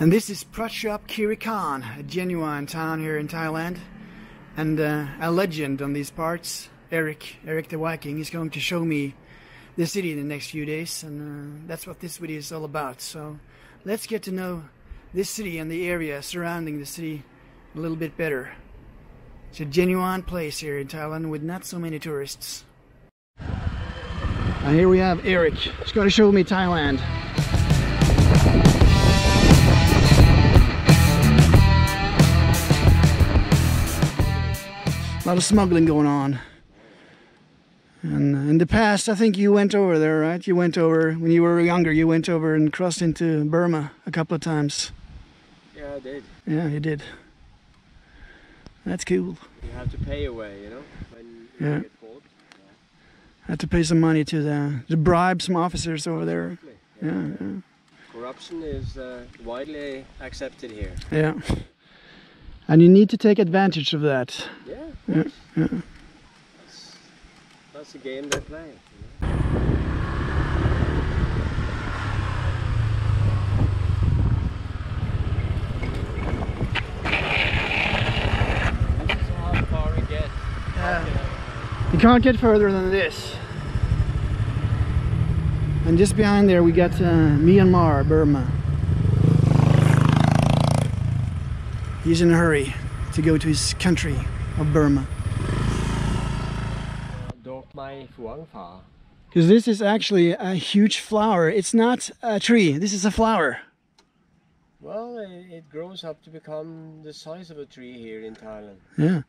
And this is Prachuap Khiri Khan, a genuine town here in Thailand, and uh, a legend on these parts. Erik, Erik the Viking, is going to show me the city in the next few days, and uh, that's what this video is all about. So let's get to know this city and the area surrounding the city a little bit better. It's a genuine place here in Thailand with not so many tourists. And here we have Erik. He's going to show me Thailand. A lot of smuggling going on. And in the past, I think you went over there, right? You went over, when you were younger, you went over and crossed into Burma a couple of times. Yeah, I did. Yeah, you did. That's cool. You have to pay away, you know, when you Yeah. get caught. Had to pay some money to the, to bribe some officers over there. Yeah. Yeah, yeah. Corruption is uh, widely accepted here. Yeah. And you need to take advantage of that. Yeah, of Yeah, yeah. That's, that's the game they play. You know? This is how far we get. You can't get further than this. And just behind there we got uh, Myanmar, Burma. He's in a hurry to go to his country of Burma. Dok Mai Phuang Pha. Because this is actually a huge flower. It's not a tree, this is a flower. Well, it, it grows up to become the size of a tree here in Thailand. Yeah.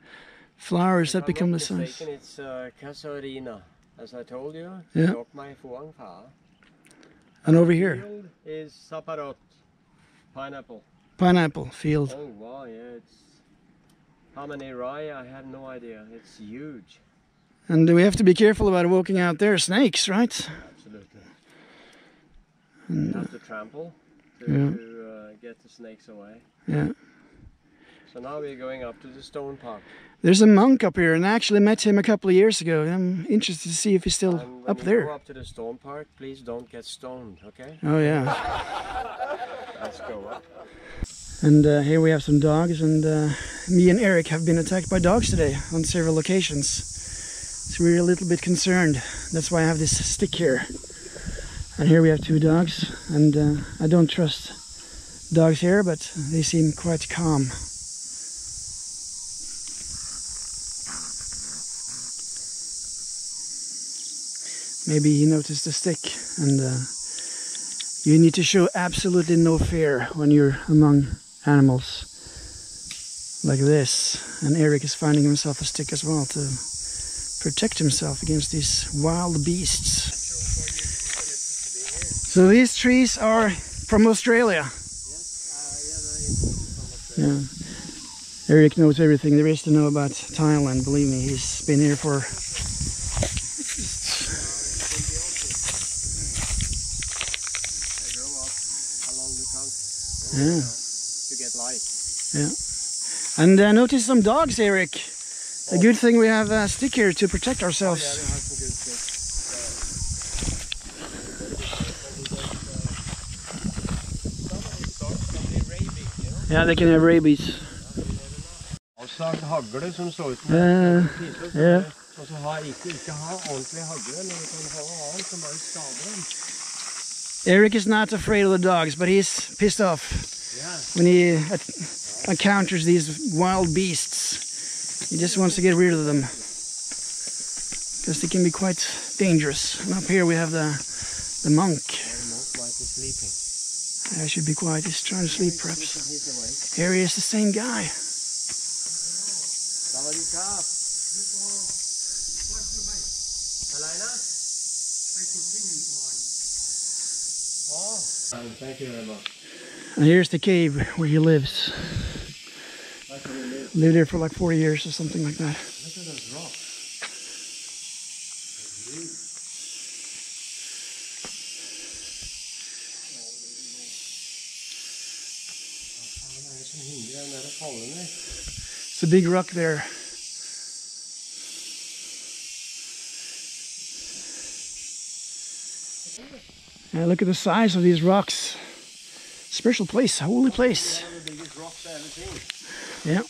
Flowers If that I'm become the not size. mistaken, It's uh, Casuarina, as I told you. Yeah. Dok Mai Phuang Pha. And over here is Saparot, pineapple. Pineapple field. Oh wow, yeah, it's how many rai? I have no idea. It's huge. And we have to be careful about walking out there. Snakes, right? Absolutely. And, You have to trample to, Yeah. to uh, get the snakes away. yeah. So now we're going up to the stone park. There's a monk up here, and I actually met him a couple of years ago. I'm interested to see if he's still And when up you there. go up to the stone park, please don't get stoned, okay? Oh yeah. Let's go up. And uh, here we have some dogs, and uh, me and Erik have been attacked by dogs today on several occasions. So we're a little bit concerned. That's why I have this stick here. And here we have two dogs, and uh, I don't trust dogs here, but they seem quite calm. Maybe he noticed the stick, and uh, you need to show absolutely no fear when you're among animals like this. And Erik is finding himself a stick as well to protect himself against these wild beasts. So these trees are from Australia. Yeah. Erik knows everything there is to know about Thailand. Believe me, he's been here for yeah. To get light. Yeah. And I noticed some dogs, Erik. A good thing we have a stick here to protect ourselves. Yeah, they have some good things. Yeah, they can have rabies. Avsagt hagle som så ut som Uh, pise, og så ha, ikke, ikke ha ordentlig hagle, men kan ha annet som bare skader dem. Erik is not afraid of the dogs, but he's pissed off Yeah. When he encounters these wild beasts. He just wants to get rid of them because they can be quite dangerous. And up here we have the the monk. I should be quiet. He's trying to sleep, perhaps. Here he is, the same guy. Oh. Thank you very much. And here's the cave where he lives. Lived there for like 40 years or something like that. It's a big rock there. Yeah, look at the size of these rocks. Special place, holy place. Yeah.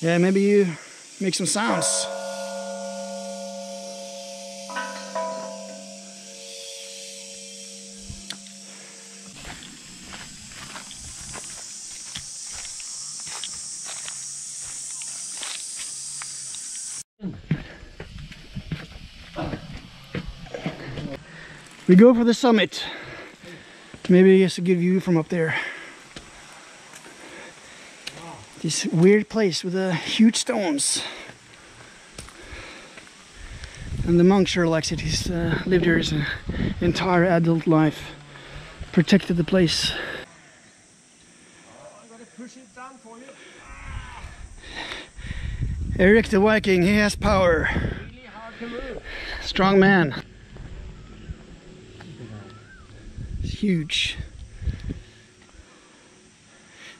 Yeah, maybe you make some sounds. We go for the summit. Maybe it's a good view from up there. This weird place with the huge stones. And the monk sure likes it. He's uh, lived here his uh, entire adult life. Protected the place. Erik the Viking, he has power. Really hard to move. Strong man. It's huge.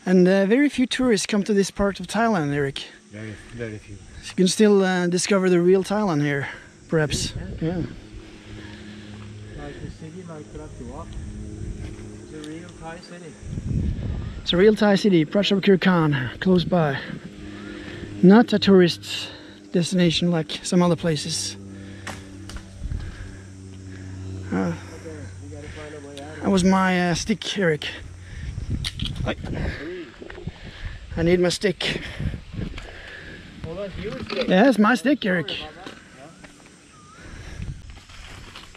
And uh, very few tourists come to this part of Thailand, Erik. Very, very few. You can still uh, discover the real Thailand here, perhaps. Yeah. Like the city, like Pratua. It's a real Thai city. It's a real Thai city, Prachuap Khiri Khan, close by. Not a tourist destination like some other places. Uh, Okay, we gotta find a way out. That was my uh, stick, Erik. Ai. I need my stick. Well, that's your stick. Yeah, it's my stick, Erik. Sorry about that.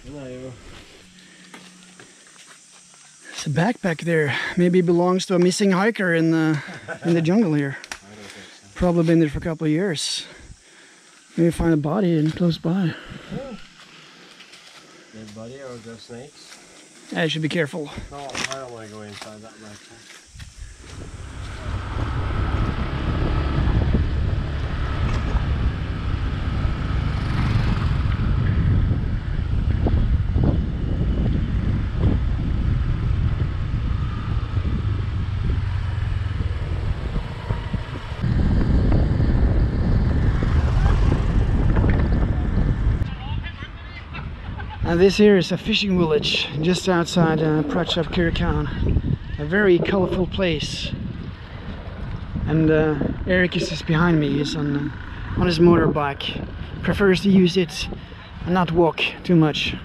Yeah. Den It's a backpack there. Maybe it belongs to a missing hiker in the in the jungle here. I don't think so. Probably been there for a couple of years. Maybe find a body in close by. Dead body or just snakes? Yeah, you should be careful. I don't want to go inside that. And this here is a fishing village just outside uh, Prachuap. A very colorful place. And uh, Erik is just behind me. He's on, uh, on his motorbike. Prefers to use it and not walk too much.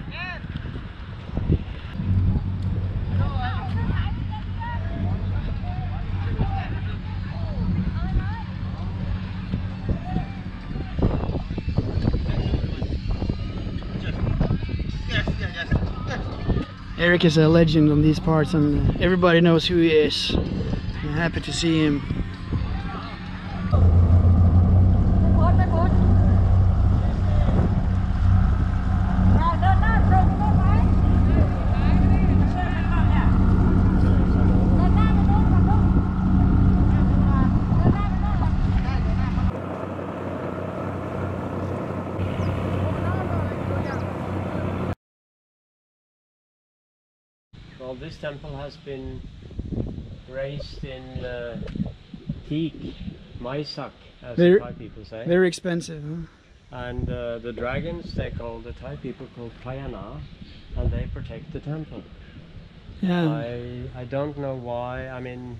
Erik is a legend on these parts and everybody knows who he is. I'm happy to see him. This temple has been raised in uh, teak, maisak, as Very- the Thai people say. Very expensive. Huh? And uh, the dragons, they call the Thai people called Payana, and they protect the temple. Yeah. I I don't know why. I mean,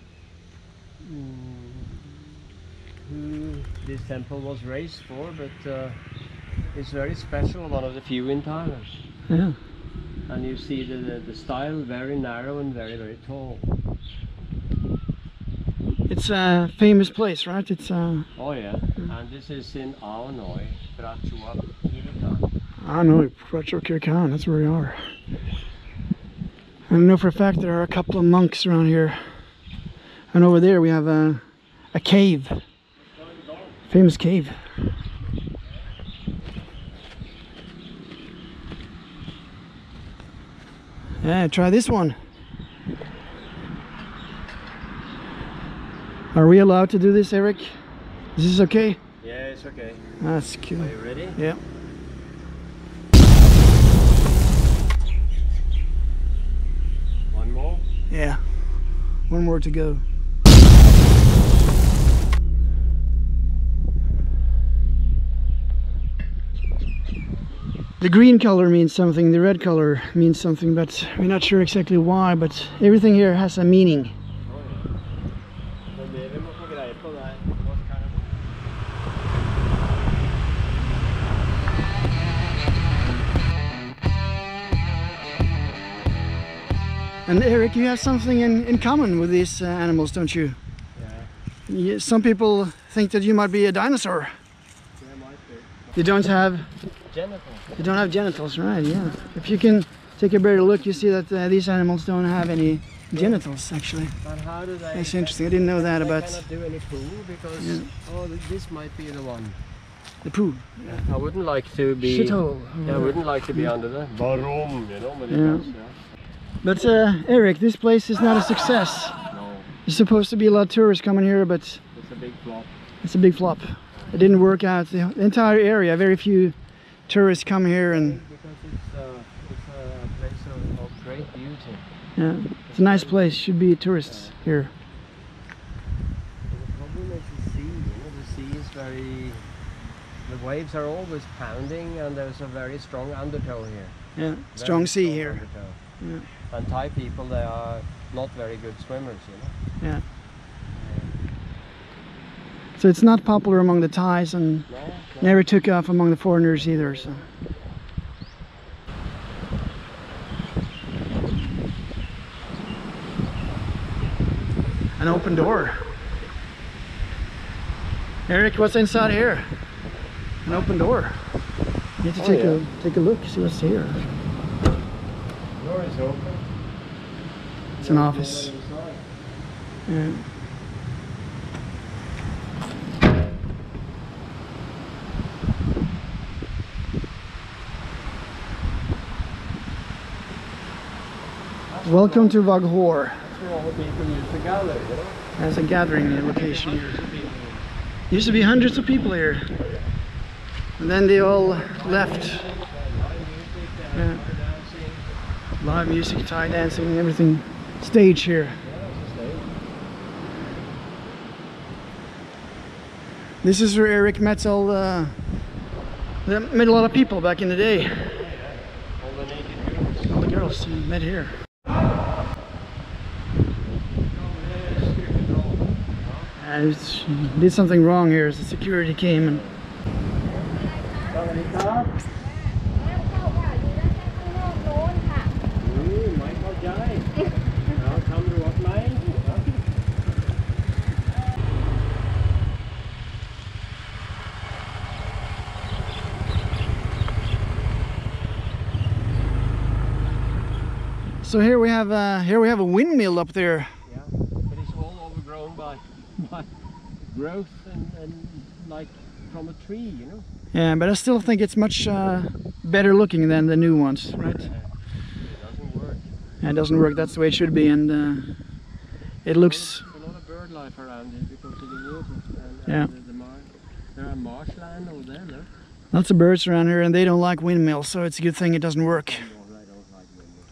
mm, who this temple was raised for, but uh, it's very special. One of the few in Thailand. Yeah. And you see the, the, the style very narrow and very very tall. It's a famous place, right? It's uh, Oh yeah. And this is in Ao Noi, Prachuap Khiri Khan. I know Prachuap Khiri Khan. That's where we are. I know for a fact there are a couple of monks around here. And over there we have a, a cave. Famous cave. Yeah, try this one. Are we allowed to do this, Erik? Is this okay? Yeah, it's okay. That's cool. Are you ready? Yeah. One more. Yeah. One more to go. The green color means something, the red color means something, but we're not sure exactly why, but everything here has a meaning. Det det vi må få greie på. Det what kind of And Erik, you have something in, in common with these uh, animals, don't you? Yeah, you? Some people think that you might be a dinosaur. Det might be. You don't have genitals. you don't have genitals, right? Yeah. If you can take a better look, you see that uh, these animals don't have any genitals actually. But how do they... That's interesting. I didn't know that they about cannot do any poo because... Yeah. Oh, this might be the one. the poo. Yeah. I wouldn't like to be... Shithole. Yeah, I wouldn't like to be under the barom, you know, but Yeah. does, yeah. But uh, Erik, this place is not a success. No, There's supposed to be a lot of tourists coming here, but it's a big flop. it's a big flop. It didn't work out. The entire area, very few tourists come here, and Because it's, uh, it's a place of, of great beauty. yeah, it's a nice place. Should be tourists here. The problem is the sea, you know, the sea is very... The waves are always pounding and there's a very strong undertow here. Yeah, Very strong sea here. undertow. Yeah. And Thai people, they are not very good swimmers, you know. Yeah. So it's not popular among the Thais, and never took off among the foreigners either. So. An open door. Erik, what's inside here? An open door. You need to Oh, take yeah. a take a look, see what's here. Door is open. It's an office. Yeah. Welcome to Vaghor. There's a gathering location here. Used to be hundreds of people here. And then they all left. Live music, Yeah. Live music, Thai dancing, everything. Stage here. This is where Erik met all met a lot of people back in the day. All the girls. Met here. I was, did something wrong here. As the security came and... So here we have a here we have a windmill up there by, growth and, and like from a tree, you know. Yeah, but I still think it's much uh, better looking than the new ones, right? It doesn't work. Yeah, it doesn't work. That's the way it should be, and uh, it looks There's a lot of bird life around here because of the water and, Yeah. and the, the mar- there are marshland over there, no? lots of birds around here, and they don't like windmills, so it's a good thing it doesn't work. No, I don't like windmills.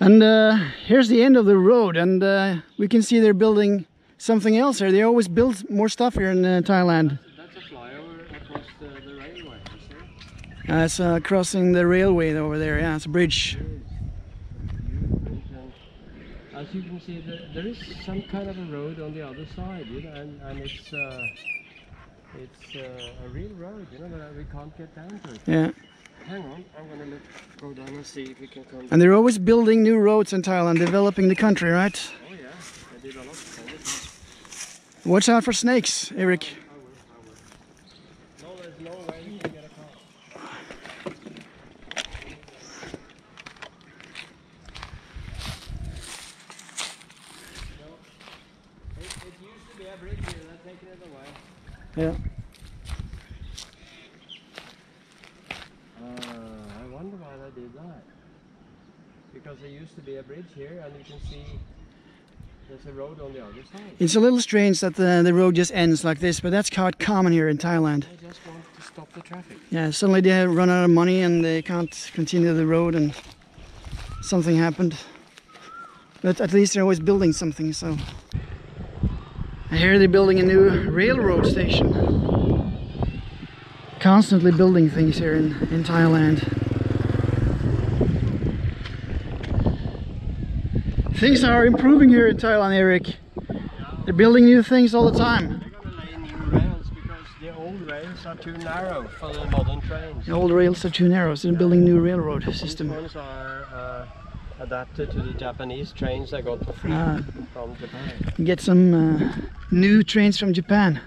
And uh, here's the end of the road, and uh, we can see they're building something else here. They always build more stuff here in uh, Thailand. That's a flyover across the, the railway, you see? Uh, uh, crossing the railway over there. Yeah, it's a bridge. As you can see, there, there is some kind of a road on the other side, you know, and, and it's uh, it's uh, a real road, you know, but we can't get down to it. Yeah, Hang on, I'm gonna look, go down and see if we can come. and they're always building new roads in Thailand, developing the country, right? Oh yeah, they developed all the time. Watch out for snakes, Erik. I will, I will. No, there's no way you can get a car. No. It, it used to be a bridge here, they're taking it away. Yeah. Uh, I wonder why they did that. Because there used to be a bridge here, and you can see there's a road on the other side. It's a little strange that the, the road just ends like this, but that's quite common here in Thailand. They just want to stop the traffic. Yeah, suddenly they have run out of money and they can't continue the road and something happened. But at least they're always building something, so. I hear they're building a new railroad station. constantly building things here in, in Thailand. Things are improving here in Thailand, Erik. They're building new things all the time. They're gonna lay new rails because the old rails are too narrow for the modern trains. The old rails are too narrow, so they're building new railroad These system. ones are uh, adapted to the Japanese trains I got for free Ah. from Japan. Get some uh, new trains from Japan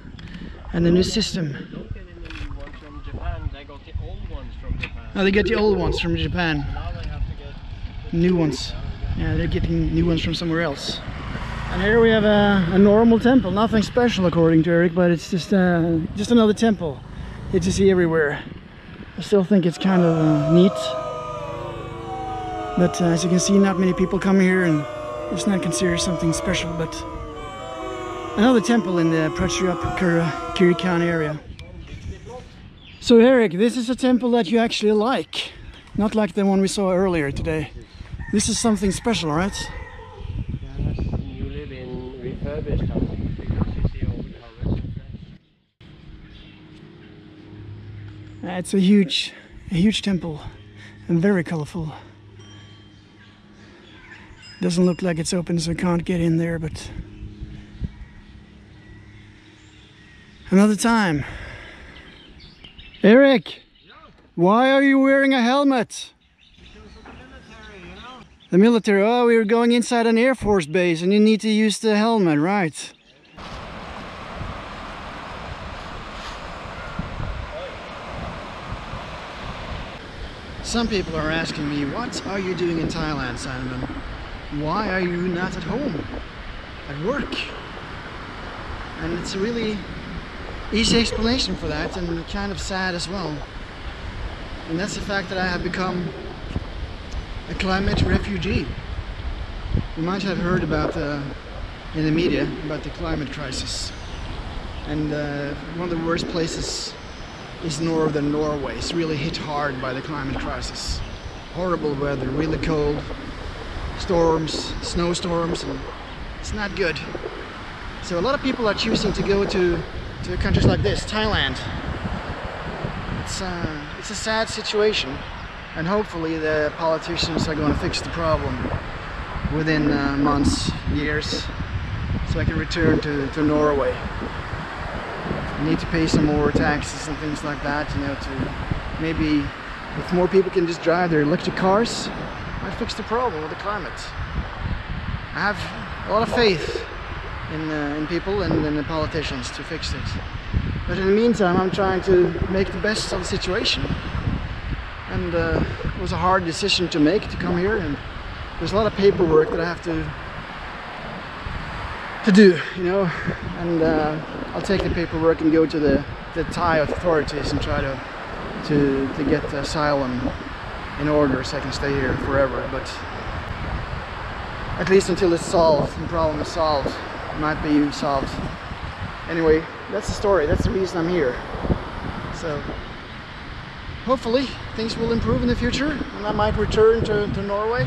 and the new system. Don't get in new ones from Japan. They got the old ones from Japan. Now they get the old ones from Japan, Now they have to get new ones. Yeah, they're getting new ones from somewhere else. And here we have a, a normal temple, nothing special according to Erik, but it's just uh, just another temple that you see everywhere. I still think it's kind of uh, neat. But uh, as you can see, not many people come here and it's not considered something special, but another temple in the Prachuapakura Kirikan area. So Erik, this is a temple that you actually like, not like the one we saw earlier today. This is something special, right? Yeah, it's a huge, a huge temple, and very colorful. Doesn't look like it's open, so I can't get in there, but another time. Erik, why are you wearing a helmet? The military. Oh, we were going inside an air force base, and you need to use the helmet, right? Some people are asking me, what are you doing in Thailand, Simon? Why are you not at home? At work? And it's a really easy explanation for that and kind of sad as well. And that's the fact that I have become a climate refugee. You might have heard about uh, in the media about the climate crisis. And uh, one of the worst places is northern Norway. It's really hit hard by the climate crisis. Horrible weather, really cold, storms, snowstorms, and it's not good. So a lot of people are choosing to go to, to countries like this, Thailand. It's, uh, it's a sad situation, and hopefully the politicians are going to fix the problem within uh, months, years, so I can return to, to Norway need to pay some more taxes and things like that, you know, to maybe if more people can just drive their electric cars, I fix the problem with the climate. I have a lot of faith in, uh, in people and in the politicians to fix it. But in the meantime, I'm trying to make the best of the situation. And uh, it was a hard decision to make to come here, and there's a lot of paperwork that I have to to do, you know, and uh, I'll take the paperwork and go to the, the Thai authorities and try to, to to get the asylum in order so I can stay here forever. But at least until it's solved, the problem is solved, it might be solved. Anyway, that's the story. That's the reason I'm here. So hopefully things will improve in the future, and I might return to, to Norway.